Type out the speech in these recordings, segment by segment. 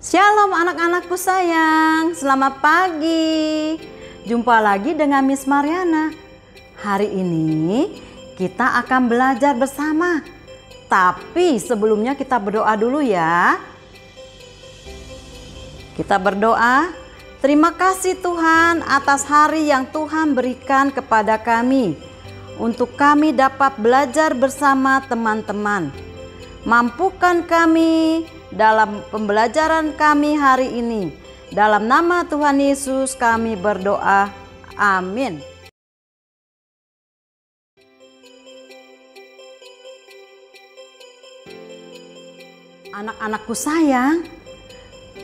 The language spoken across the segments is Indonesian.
Shalom anak-anakku sayang, selamat pagi. Jumpa lagi dengan Miss Mariana. Hari ini kita akan belajar bersama. Tapi sebelumnya kita berdoa dulu ya. Kita berdoa, terima kasih Tuhan atas hari yang Tuhan berikan kepada kami. Untuk kami dapat belajar bersama teman-teman. Mampukan kami dalam pembelajaran kami hari ini. Dalam nama Tuhan Yesus kami berdoa. Amin. Anak-anakku sayang,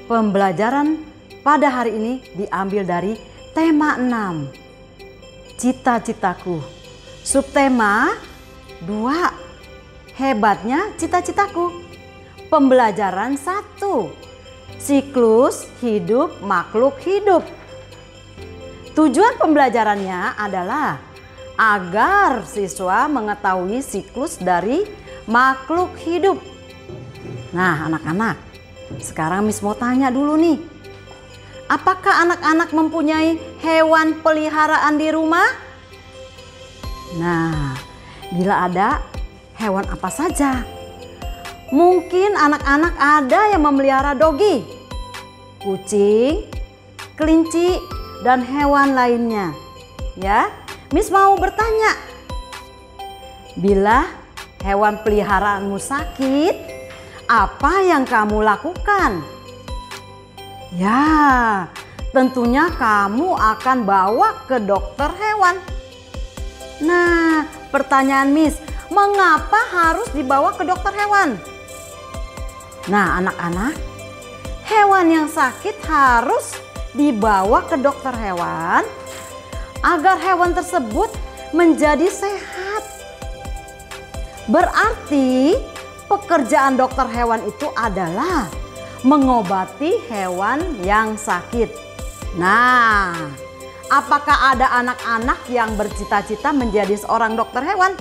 pembelajaran pada hari ini diambil dari tema 6. Cita-citaku. Subtema 2. Hebatnya cita-citaku. Pembelajaran satu, siklus hidup makhluk hidup. Tujuan pembelajarannya adalah agar siswa mengetahui siklus dari makhluk hidup. Nah, anak-anak, sekarang Miss mau tanya dulu nih. Apakah anak-anak mempunyai hewan peliharaan di rumah? Nah, bila ada, hewan apa saja? Mungkin anak-anak ada yang memelihara dogi, kucing, kelinci, dan hewan lainnya. Ya, Miss mau bertanya. Bila hewan peliharaanmu sakit, apa yang kamu lakukan? Ya, tentunya kamu akan bawa ke dokter hewan. Nah, pertanyaan Miss, mengapa harus dibawa ke dokter hewan? Nah, anak-anak, hewan yang sakit harus dibawa ke dokter hewan agar hewan tersebut menjadi sehat. Berarti pekerjaan dokter hewan itu adalah mengobati hewan yang sakit. Nah, apakah ada anak-anak yang bercita-cita menjadi seorang dokter hewan?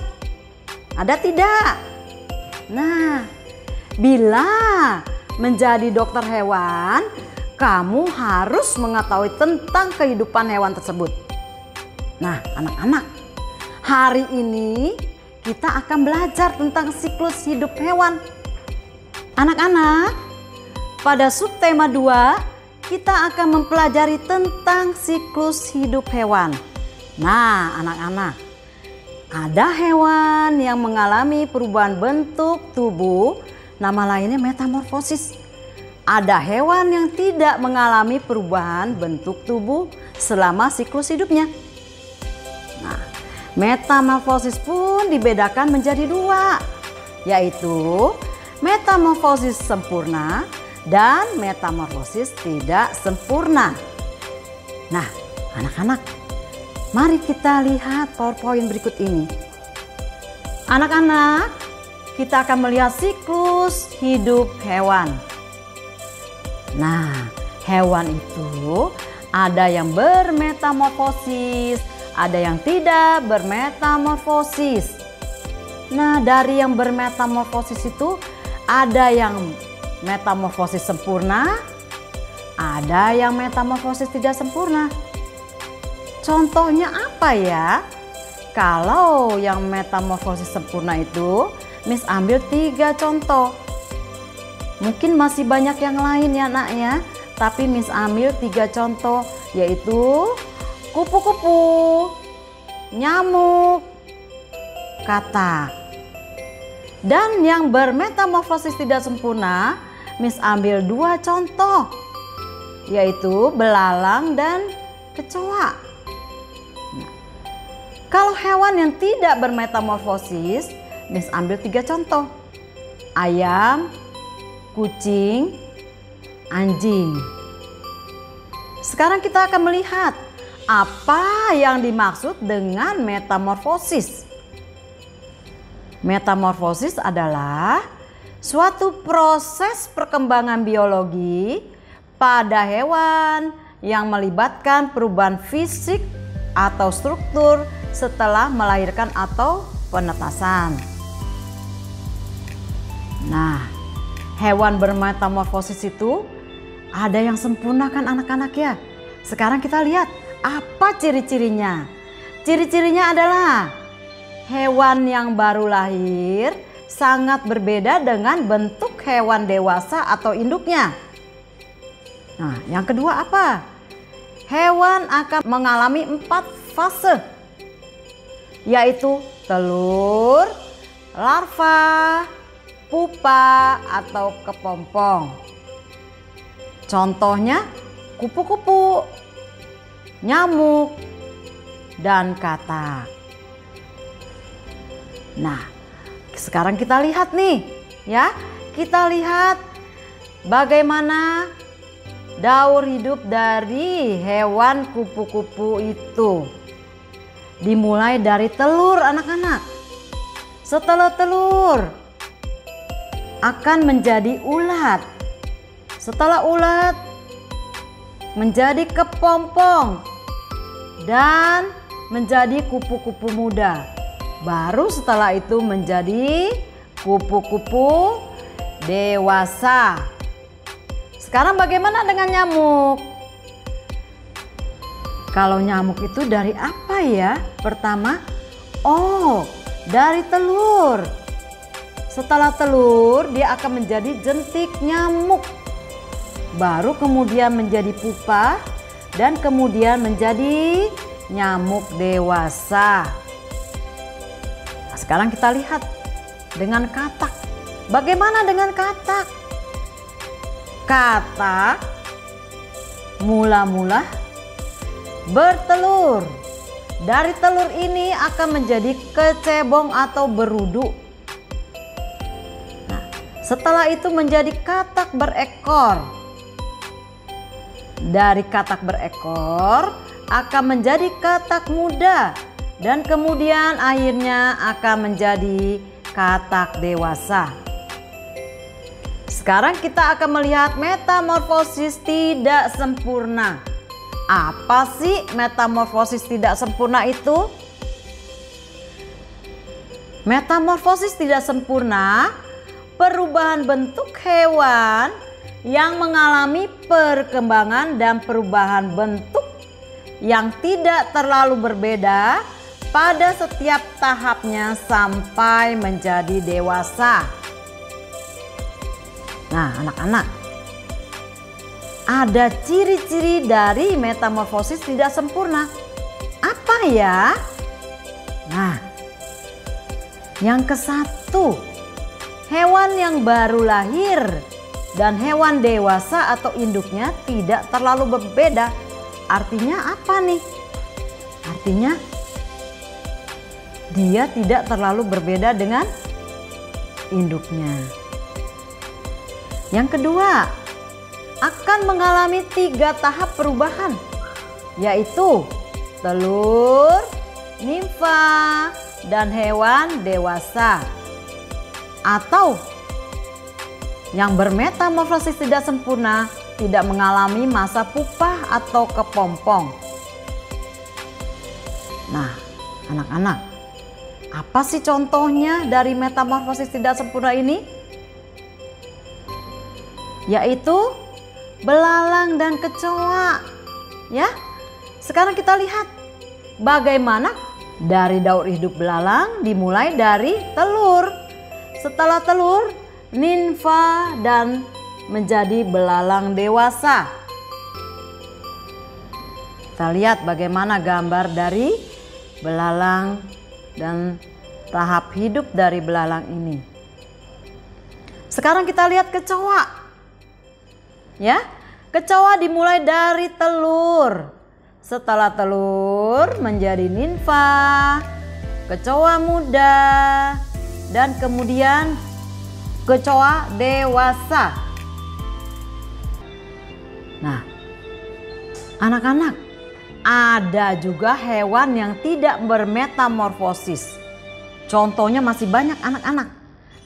Ada tidak? Nah, Bila menjadi dokter hewan, kamu harus mengetahui tentang kehidupan hewan tersebut. Nah, anak-anak, hari ini kita akan belajar tentang siklus hidup hewan. Anak-anak, pada subtema 2 kita akan mempelajari tentang siklus hidup hewan. Nah, anak-anak, ada hewan yang mengalami perubahan bentuk tubuh Nama lainnya metamorfosis. Ada hewan yang tidak mengalami perubahan bentuk tubuh selama siklus hidupnya. Nah, metamorfosis pun dibedakan menjadi dua, yaitu metamorfosis sempurna dan metamorfosis tidak sempurna. Nah, anak-anak, mari kita lihat PowerPoint berikut ini. Anak-anak, kita akan melihat siklus hidup hewan. Nah, hewan itu ada yang bermetamorfosis, ada yang tidak bermetamorfosis. Nah, dari yang bermetamorfosis itu ada yang metamorfosis sempurna, ada yang metamorfosis tidak sempurna. Contohnya apa ya? Kalau yang metamorfosis sempurna itu Miss ambil tiga contoh. Mungkin masih banyak yang lain ya nak ya. Tapi Miss ambil tiga contoh yaitu kupu-kupu, nyamuk, kata. Dan yang bermetamorfosis tidak sempurna, Miss ambil dua contoh yaitu belalang dan kecoa. Nah, kalau hewan yang tidak bermetamorfosis, Miss ambil tiga contoh. Ayam, kucing, anjing. Sekarang kita akan melihat apa yang dimaksud dengan metamorfosis. Metamorfosis adalah suatu proses perkembangan biologi pada hewan yang melibatkan perubahan fisik atau struktur setelah melahirkan atau penetasan. Nah, hewan bermetamorfosis itu ada yang sempurna kan anak-anak ya. Sekarang kita lihat apa ciri-cirinya. Ciri-cirinya adalah hewan yang baru lahir sangat berbeda dengan bentuk hewan dewasa atau induknya. Nah, yang kedua apa? Hewan akan mengalami empat fase, yaitu telur, larva, pupa, atau kepompong. Contohnya kupu-kupu, nyamuk, dan katak. Nah, sekarang kita lihat nih, ya. Kita lihat bagaimana daur hidup dari hewan kupu-kupu itu. Dimulai dari telur anak-anak. Setelah telur akan menjadi ulat. Setelah ulat menjadi kepompong dan menjadi kupu-kupu muda. Baru setelah itu menjadi kupu-kupu dewasa. Sekarang bagaimana dengan nyamuk? Kalau nyamuk itu dari apa ya? Pertama, oh, dari telur. Setelah telur, dia akan menjadi jentik nyamuk. Baru kemudian menjadi pupa dan kemudian menjadi nyamuk dewasa. Sekarang kita lihat dengan katak. Bagaimana dengan katak? Katak mula-mula bertelur. Dari telur ini akan menjadi kecebong atau berudu. Nah, setelah itu menjadi katak berekor. Dari katak berekor akan menjadi katak muda dan kemudian akhirnya akan menjadi katak dewasa. Sekarang kita akan melihat metamorfosis tidak sempurna. Apa sih metamorfosis tidak sempurna itu? Metamorfosis tidak sempurna perubahan bentuk hewan yang mengalami perkembangan dan perubahan bentuk yang tidak terlalu berbeda pada setiap tahapnya sampai menjadi dewasa. Nah, anak-anak, ada ciri-ciri dari metamorfosis tidak sempurna. Apa ya? Nah, yang ke satu, hewan yang baru lahir dan hewan dewasa atau induknya tidak terlalu berbeda. Artinya apa nih? Artinya dia tidak terlalu berbeda dengan induknya. Yang kedua, akan mengalami tiga tahap perubahan, yaitu telur, nimfa, dan hewan dewasa. Atau yang bermetamorfosis tidak sempurna tidak mengalami masa pupa atau kepompong. Nah, anak-anak, apa sih contohnya dari metamorfosis tidak sempurna ini? Yaitu belalang dan kecoa. Ya. Sekarang kita lihat bagaimana dari daur hidup belalang dimulai dari telur. Setelah telur, ninfa dan menjadi belalang dewasa. Kita lihat bagaimana gambar dari belalang dan tahap hidup dari belalang ini. Sekarang kita lihat kecoa. Ya, kecoa dimulai dari telur. Setelah telur menjadi ninfa, kecoa muda, dan kemudian kecoa dewasa. Nah, anak-anak, ada juga hewan yang tidak bermetamorfosis. Contohnya masih banyak anak-anak.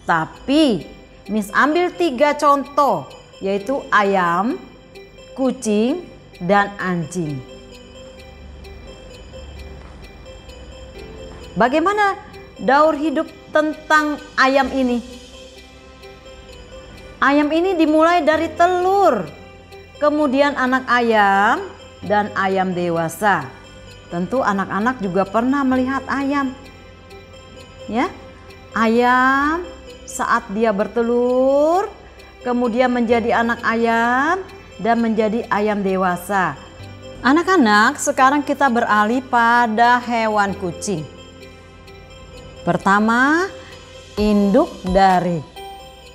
Tapi Miss ambil tiga contoh yaitu ayam, kucing, dan anjing. Bagaimana daur hidup tentang ayam ini? Ayam ini dimulai dari telur, kemudian anak ayam dan ayam dewasa. Tentu anak-anak juga pernah melihat ayam. Ya. Ayam saat dia bertelur, kemudian menjadi anak ayam dan menjadi ayam dewasa. Anak-anak, sekarang kita beralih pada hewan kucing. Pertama, induk dari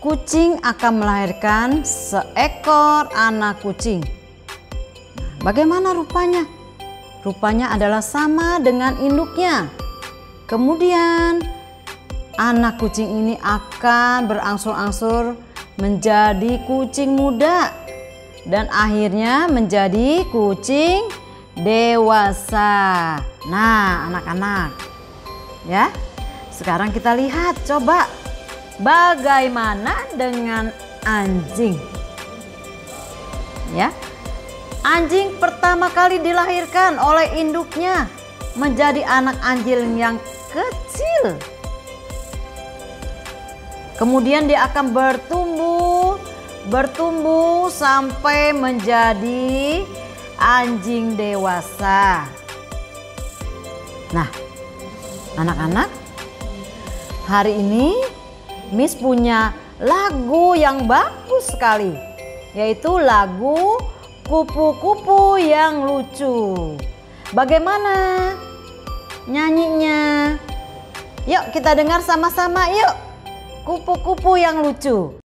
kucing akan melahirkan seekor anak kucing. Bagaimana rupanya? Rupanya adalah sama dengan induknya. Kemudian, anak kucing ini akan berangsur-angsur menjadi kucing muda dan akhirnya menjadi kucing dewasa. Nah, anak-anak, ya, sekarang kita lihat coba bagaimana dengan anjing, ya. Anjing pertama kali dilahirkan oleh induknya menjadi anak anjing yang kecil. Kemudian dia akan bertumbuh bertumbuh sampai menjadi anjing dewasa. Nah, anak-anak, hari ini Miss punya lagu yang bagus sekali, yaitu lagu kupu-kupu yang lucu. Bagaimana nyanyinya? Yuk kita dengar sama-sama yuk. Kupu-kupu yang lucu.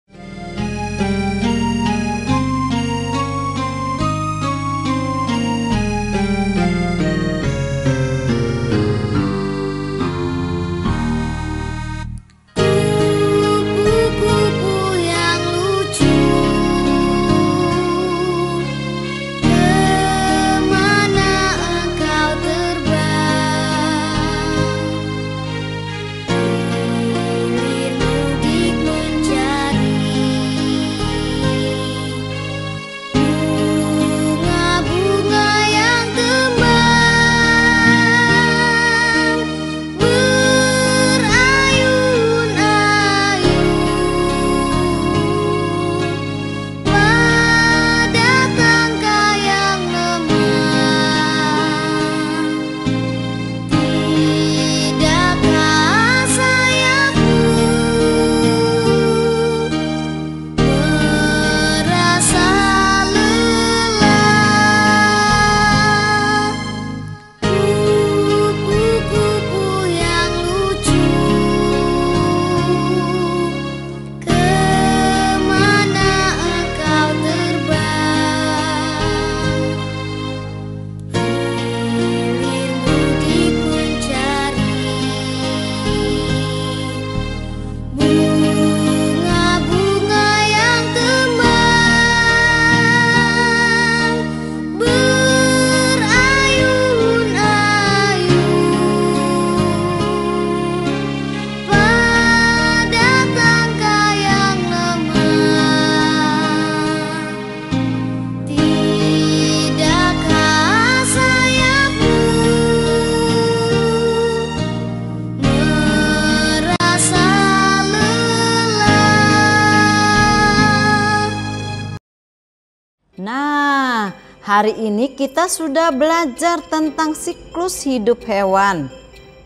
Nah, hari ini kita sudah belajar tentang siklus hidup hewan.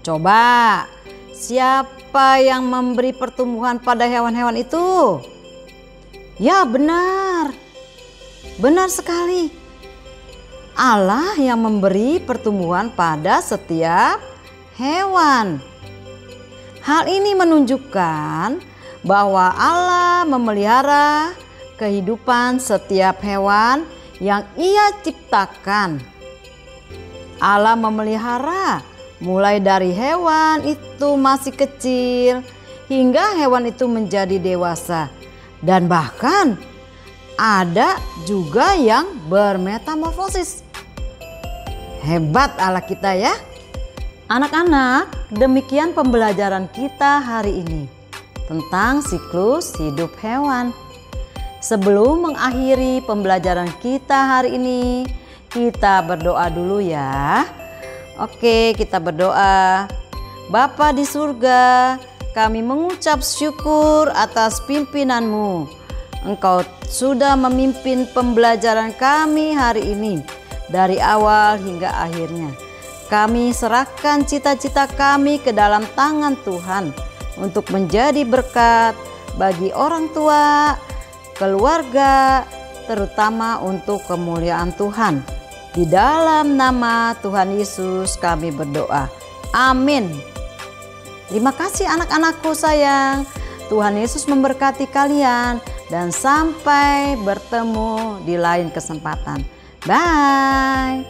Coba, siapa yang memberi pertumbuhan pada hewan-hewan itu? Ya, benar. Benar sekali. Allah yang memberi pertumbuhan pada setiap hewan. Hal ini menunjukkan bahwa Allah memelihara kehidupan setiap hewan yang Ia ciptakan. Allah memelihara mulai dari hewan itu masih kecil hingga hewan itu menjadi dewasa, dan bahkan ada juga yang bermetamorfosis. Hebat Allah kita, ya! Anak-anak, demikian pembelajaran kita hari ini tentang siklus hidup hewan. Sebelum mengakhiri pembelajaran kita hari ini, kita berdoa dulu ya. Oke, kita berdoa. Bapa di surga, kami mengucap syukur atas pimpinanmu. Engkau sudah memimpin pembelajaran kami hari ini dari awal hingga akhirnya. Kami serahkan cita-cita kami ke dalam tangan Tuhan untuk menjadi berkat bagi orang tua, keluarga, terutama untuk kemuliaan Tuhan. Di dalam nama Tuhan Yesus kami berdoa. Amin. Terima kasih anak-anakku sayang. Tuhan Yesus memberkati kalian dan sampai bertemu di lain kesempatan. Bye.